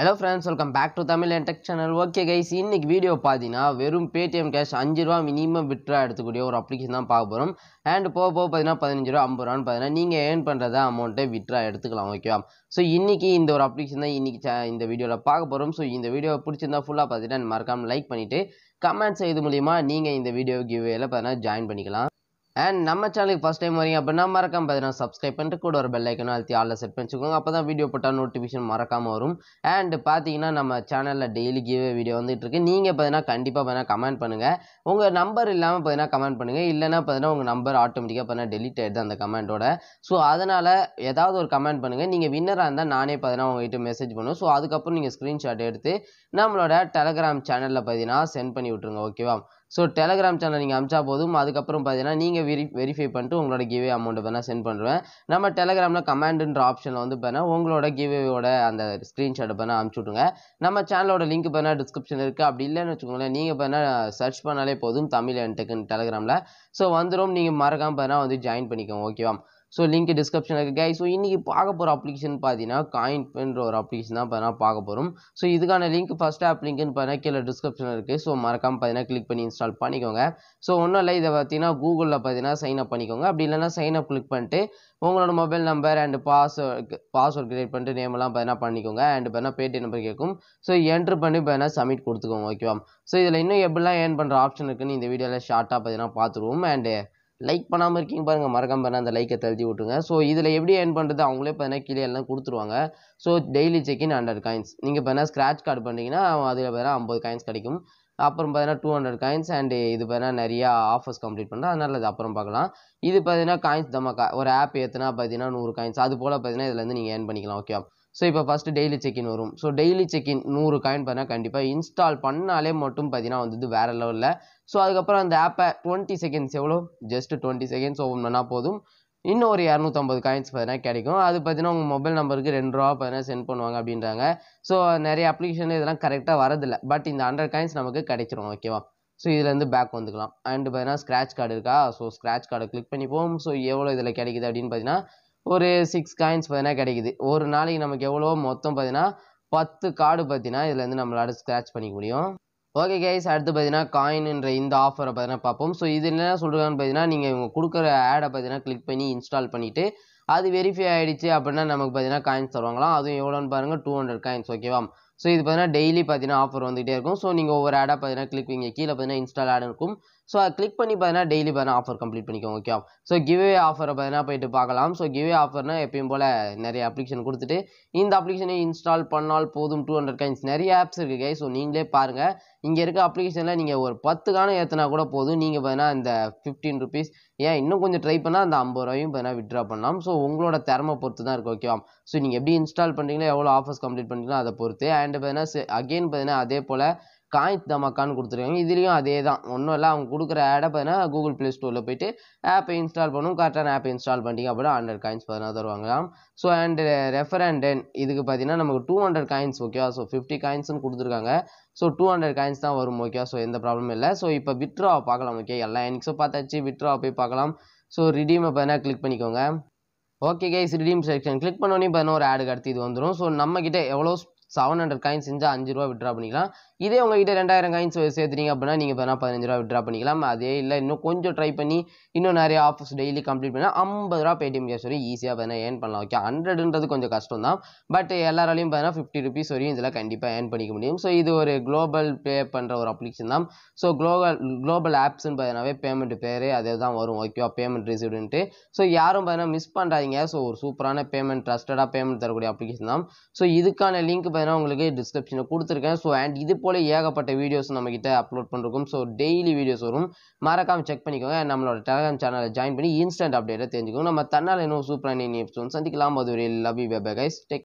Hello friends welcome back to Tamil N tech channel okay guys இன்னைக்கு video பார்த்தீங்கன்னா வெறும் Paytm cash அஞ்சு ரூபா மினிமம் விட்ரா எடுத்துக்கூடிய ஒரு அப்ளிகேஷன் தான் பார்க்க போகிறோம் அண்ட் போக போக பார்த்தீங்கன்னா பதினஞ்சு ரூபா ஐம்பது ரூபான்னு பார்த்தீங்கன்னா நீங்கள் ஏர்ன் பண்ணுறத அமௌண்ட்டை விட்ரா எடுத்துக்கலாம் ஓகேவா ஸோ இன்றைக்கி இந்த ஒரு அப்ளிகேஷன் தான் இன்றைக்கி இந்த வீடியோவில் பார்க்க போகிறோம் ஸோ இந்த வீடியோ பிடிச்சிருந்தா ஃபுல்லாக பார்த்துட்டு மறக்காமல் லைக் பண்ணிவிட்டு கமெண்ட்ஸ் இது மூலிமா நீங்கள் இந்த வீடியோ கிவ்வேயில் பார்த்தீங்கன்னா ஜாயின் பண்ணிக்கலாம். அண்ட் நம்ம சேனலுக்கு ஃபஸ்ட் டைம் வரீங்க அப்படின்னா மறக்காம பார்த்தீங்கன்னா சப்ஸ்கிரைப் பண்ணிட்டு கூட ஒரு பெல் ஐக்கனும் அழுத்தி ஆளில் செட் பண்ணிச்சுக்கோங்க. அப்போ தான் வீடியோ போட்டால் நோட்டிஃபிகேஷன் மறக்காமல் வரும். அண்ட் பார்த்தீங்கன்னா நம்ம சேனலில் டெய்லி கிவ் வீடியோ வந்துட்டு இருக்கு. நீங்கள் பார்த்தீங்கன்னா கண்டிப்பாக பார்த்தீங்கன்னா கமெண்ட் பண்ணுங்கள் உங்கள் நம்பர் இல்லாமல் பார்த்தீங்கன்னா கமெண்ட் பண்ணுங்கள் இல்லைன்னா பார்த்தீங்கன்னா உங்கள் நம்பர் ஆட்டோமேட்டிக்காக பார்த்தீங்கன்னா டெலிட் ஆகிடுது அந்த கமெண்ட்டோட ஸோ அதனால் ஏதாவது ஒரு கமெண்ட் பண்ணுங்கள் நீங்கள் வின்னராக இருந்தால் நானே பார்த்தீங்கன்னா உங்ககிட்ட மெசேஜ் பண்ணுவோம் ஸோ அதுக்கப்புறம் நீங்கள் ஸ்க்ரீன்ஷாட் எடுத்து நம்மளோட டெலகிராம் சேனலில் பார்த்தீங்கன்னா சென்ட் பண்ணி விட்ருங்க ஓகேவா ஸோ டெலகிராம் சேனல் நீங்கள் அமிச்சா போதும். அதுக்கப்புறம் பார்த்தீங்கன்னா நீங்கள் வெரி வெரிஃபை பண்ணிட்டு உங்களோட கிவே அமௌண்ட்டை வேணால் சென்ட் பண்ணுவேன் நம்ம டெலகிராமில் கமாண்டுன்ற ஆப்ஷனில் வந்து பார்த்தீங்கன்னா உங்களோட கிவ்வேவோட அந்த ஸ்க்ரீன்ஷாட்டை பண்ணால் அமுச்சு நம்ம சேனலோட லிங்க் பார்த்தீங்கன்னா டிஸ்கிரிப்ஷன் இருக்குது அப்படி இல்லைன்னு வச்சுக்கோங்களேன் நீங்கள் பார்த்தீங்கன்னா சர்ச் பண்ணாலே போதும் தமிழ் அண்ட் டெக்குன்னு டெலகிராமில் ஸோ வந்துடும் நீங்கள் மறக்காம பார்த்தீங்கன்னா வந்து ஜாயின் பண்ணிக்கோங்க. ஓகேவா ஸோ லிங்க் டிஸ்கிரிப்ஷன் இருக்குது கை ஸோ இன்றைக்கி பார்க்க போகிற அப்ளிகேஷன் பார்த்தீங்கன்னா காயின்ன்ற ஒரு அப்ளிகேஷன் தான் பார்த்தீங்கன்னா பார்க்க போகிறோம் ஸோ இதுக்கான லிங்க் ஃபஸ்ட் ஆப் லிங்க்னு பார்த்தீங்கன்னா கீழே டிஸ்கிரிப்ஷன் இருக்குது ஸோ மறக்காமல் பார்த்தீங்கன்னா கிளிக் பண்ணி இன்ஸ்டால் பண்ணிக்கோங்க. ஸோ ஒன்றும் இல்லை இதை பார்த்தீங்கன்னா கூகுளில் பார்த்தீங்கன்னா சைன் அப் பண்ணிக்கோங்க. அப்படி இல்லைன்னா சைன் அப் கிளிக் பண்ணிட்டு உங்களோட mobile number and password password create பண்ணிட்டு நேம் எல்லாம் பார்த்தீங்கன்னா பண்ணிக்கோங்க. அண்ட் பார்த்தீங்கன்னா பேடிஎம் நம்பர் கேட்கும் ஸோ என்ட்ரு பண்ணி பார்த்தீங்கன்னா சப்மிட் கொடுத்துக்கோங்க ஓகேவா ஸோ இதில் இன்னும் எப்படிலாம் ஏர்ன் பண்ணுற ஆப்ஷன் இருக்குன்னு இந்த வீடியோவில் ஷார்ட்டாக பார்த்தீங்கன்னா பார்த்துருவோம் அண்டு லைக் பண்ணாமல் இருக்கீங்க பாருங்கள் மறக்காம பண்ண அந்த லைக்கை தழுதி விட்டுருங்க. ஸோ இதில் எப்படி ஏர்ன் பண்ணுறது அவங்களே பார்த்தீங்கன்னா கீழே எல்லாம் கொடுத்துருவாங்க. So daily check in hundred coins நீங்கள் பார்த்தீங்கன்னா ஸ்க்ராட்ச் கார்டு பண்ணிங்கன்னா அதில் பார்த்தீங்கன்னா ஐம்பது காயின்ஸ் கிடைக்கும். அப்புறம் பார்த்தீங்கன்னா டூ ஹண்ட்ரட் காயின்ஸ் அண்ட் இது பார்த்தீங்கன்னா நிறையா ஆஃபர்ஸ் கம்ப்ளீட் பண்ணுறேன் அதனால் அது அப்புறம் பார்க்கலாம். இது பார்த்தீங்கன்னா காயின்ஸ் தமாக்கா. ஒரு ஆப் ஏற்றுனா பார்த்தீங்கன்னா நூறு காயின்ஸ் அது போல் பார்த்தீங்கன்னா இதுலேருந்து நீங்கள் ஏர்ன் பண்ணிக்கலாம். ஓகே ஸோ இப்போ ஃபஸ்ட்டு டெய்லி செக்இன் வரும். ஸோ டெய்லி செக்இன் நூறு காயின் பார்த்தீங்கன்னா கண்டிப்பாக இன்ஸ்டால் பண்ணாலே மட்டும் பார்த்தீங்கன்னா வந்து வேறு லெவலில் ஸோ அதுக்கப்புறம் அந்த ஆப்பை டுவெண்ட்டி செகண்ட்ஸ் எவ்வளோ? ஜஸ்ட் டுவெண்ட்டி செகண்ட்ஸ் ஓப்பன் பண்ணால் போதும். இன்னும் ஒரு இரநூத்தம்பது காயின்ஸ் பார்த்தீங்கன்னா கிடைக்கும். அது பார்த்தீங்கன்னா உங்கள் மொபைல் நம்பருக்கு ரெண்டு ரூபா பார்த்தீங்கன்னா சென்ட் பண்ணுவாங்க அப்படின்றாங்க. ஸோ நிறைய அப்ளிகேஷன் இதெல்லாம் கரெக்டாக வரதில்லை பட் இந்த ஹண்ட்ரட் காயின்ஸ் நமக்கு கிடைச்சிரும் ஓகேவா ஸோ இதுலேருந்து பேக் வந்துக்கலாம். அண்ட் பார்த்தீங்கன்னா ஸ்க்ராட்ச் கார்டு இருக்கா? ஸோ ஸ்க்ராட்ச் கார்டை கிளிக் பண்ணிப்போம் ஸோ எவ்வளோ இதில் கிடைக்குது அப்படின்னு பார்த்தீங்கன்னா ஒரு சிக்ஸ் காயின்ஸ் பார்த்தீங்கன்னா கிடைக்குது. ஒரு நாளைக்கு நமக்கு எவ்வளோ மொத்தம் பார்த்தீங்கன்னா பத்து கார்டு பார்த்தீங்கன்னா இதுலேருந்து நம்மளால ஸ்க்ராட்ச் பண்ணிக்க முடியும். ஓகே கைஸ் அடுத்து பார்த்தீங்கன்னா காயின்ன்ற இந்த ஆஃபரை பார்த்தீங்கன்னா பார்ப்போம். ஸோ இது என்ன சொல்கிறாங்கன்னு பார்த்தீங்கன்னா நீங்கள் இவங்க கொடுக்குற ஆடை பார்த்தீங்கன்னா கிளிக் பண்ணி இன்ஸ்டால் பண்ணிவிட்டு அது வெரிஃபை ஆகிடுச்சு அப்படின்னா நமக்கு பார்த்தீங்கன்னா காயின்ஸ் தருவாங்களாம். அதுவும் எவ்வளோன்னு பாருங்கள் டூ ஹண்ட்ரட் காயின்ஸ் ஓகேவா ஸோ இது பார்த்தீங்கன்னா டெய்லி பார்த்தீங்கன்னா ஆஃபர் வந்துகிட்டே இருக்கும். ஸோ நீங்கள் ஒவ்வொரு ஆடாக பார்த்தீங்கன்னா கிளிக் இங்கே கீழே பார்த்தீங்கன்னா இன்ஸ்டால் ஆட் இருக்கும். ஸோ அதை கிளிக் பண்ணி பார்த்தீங்கன்னா டெய்லி பார்த்தீங்கன்னா ஆஃபர் கம்ப்ளீட் பண்ணிக்கோங்க ஓகே ஸோ கிவ்வே ஆஃபரை பார்த்தீங்கன்னா போயிட்டு பார்க்கலாம். ஸோ கிவ்வே ஆஃபர்னா எப்பயும் போல் நிறைய அப்ளிகேஷன் கொடுத்துட்டு இந்த அப்ளிகேஷனை இன்ஸ்டால் பண்ணால் போதும் டூ ஹண்ட்ரட் கைன்ஸ் நிறைய ஆப்ஸ் இருக்குது கை ஸோ நீங்களே பாருங்கள் இங்கே இருக்க அப்ளிகேஷனில் நீங்கள் ஒரு பத்து காணம் ஏற்றினா கூட போதும். நீங்கள் பார்த்தீங்கன்னா இந்த ஃபிஃப்டீன் ருபீஸ் ஏன் இன்னும் கொஞ்சம் ட்ரை பண்ணால் அந்த ஐம்பது ரூபாயும் பார்த்தீங்கன்னா விட்ரா பண்ணலாம். ஸோ உங்களோட திறமை பொறுத்து தான் இருக்குது ஓகேவா ஸோ நீங்கள் எப்படி இன்ஸ்டால் பண்ணுறீங்களோ எவ்வளோ ஆஃபர்ஸ் கம்ப்ளீட் பண்ணுறீங்களோ அதை பொறுத்து. அண்ட் பார்த்தீங்கன்னா அகெயின் பார்த்தீங்கன்னா அதே போல் காயின் தமாக்கான்னு கொடுத்துருக்காங்க. இதுலேயும் அதே தான் ஒன்றும் இல்லை அவங்க கொடுக்குற ஆடை பார்த்தீங்கன்னா கூகுள் ப்ளே ஸ்டோரில் போயிட்டு ஆப்பை இன்ஸ்டால் பண்ணும் கரெக்டான ஆப்பை இன்ஸ்டால் பண்ணிட்டீங்க அப்படின்னா ஹண்ட்ரட் காயின்ஸ் பதினாறு தருவாங்களாம் so and refer and ten இதுக்கு பார்த்தீங்கன்னா நமக்கு டூ ஹண்ட்ரட் காயின்ஸ் ஓகேவா ஸோ ஃபிஃப்டி காயின்ஸ்னு கொடுத்துருக்காங்க. ஸோ டூ ஹண்ட்ரட் காயின்ஸ் தான் வரும் ஓகே ஸோ எந்த ப்ராப்ளமும் இல்லை. ஸோ இப்போ விட்ரா பார்க்கலாம் ஓகே எல்லா எனிக்ஸும் பார்த்தாச்சு விட்ரா போய் பார்க்கலாம். ஸோ ரிடீமை பார்த்தீங்கன்னா கிளிக் பண்ணிக்கோங்க. Okay guys redeem section click பண்ணோன்னே பார்த்தீங்கன்னா ஒரு ஆடு அடுத்து இது வந்துடும் ஸோ நம்மக்கிட்ட எவ்வளோ செவன் ஹண்ட்ரட் காயின்ஸ் செஞ்சால் அஞ்சு ரூபா விட்ரா பண்ணிக்கலாம். இதே உங்ககிட்ட ரெண்டாயிரம் காயின்ஸ் சேர்த்துறீங்க அப்படின்னா நீங்கள் வேணா பதினஞ்சு ரூபா விட்ரா பண்ணிக்கலாம். அதே இல்லை இன்னும் கொஞ்சம் ட்ரை பண்ணி இன்னும் நிறைய ஆஃபர்ஸ் டெய்லி கம்ப்ளீட் பண்ணால் ஐம்பது ரூபா பேடிஎம் கேஷ் வரையும் ஈஸியாக பார்த்தீங்கன்னா ஏர்ன் பண்ணலாம். ஓகே ஹண்ட்ரட்ன்றது கொஞ்சம் கஷ்டம் தான் பட் எல்லாராலையும் பார்த்தீங்கன்னா ஃபிஃப்டி ருபீஸ் வரையும் இதில் கண்டிப்பாக ஏர்ன் பண்ணிக்க முடியும். ஸோ இது ஒரு குளோபல் பே பண்ணுற ஒரு அப்ளிகேஷன் தான். ஸோ குளோபல் குளோபல் ஆப்ஸ்னு பார்த்தீங்கன்னாவே பேமெண்ட் பேர் அதே தான் வரும் ஓகேவா பேமெண்ட் ரிசீவ்டுன்ட்டு ஸோ யாரும் பார்த்தீங்கன்னா மிஸ் பண்ணுறாதீங்க ஸோ ஒரு சூப்பரான பேமெண்ட் ட்ரஸ்டடாக பேமெண்ட் தரக்கூடிய அப்ளிகேஷன் தான். ஸோ இதுக்கான லிங்க் பார்த்தீங்கன்னா உங்களுக்கு டிஸ்கிரிப்ஷனில் கொடுத்துருக்கேன். ஸோ அண்ட் இது போல் ஏகப்பட்ட வீடியோஸ் நம்மக்கிட்ட அப்லோட் பண்ணிருக்கோம். ஸோ டெய்லி வீடியோஸ் வரும். மறக்காம செக் பண்ணிக்கோங்க. நம்மளோட டெலிகிராம் சேனலை ஜாயின் பண்ணி இன்ஸ்டன்ட் அப்டேட்டை தெரிஞ்சுக்கோங்க. நம்ம தன்னால் இன்னும் சூப்பரான எபிசோட் சந்திக்கலாம். அது ஒரு லவ் யூ கைஸ் டேக்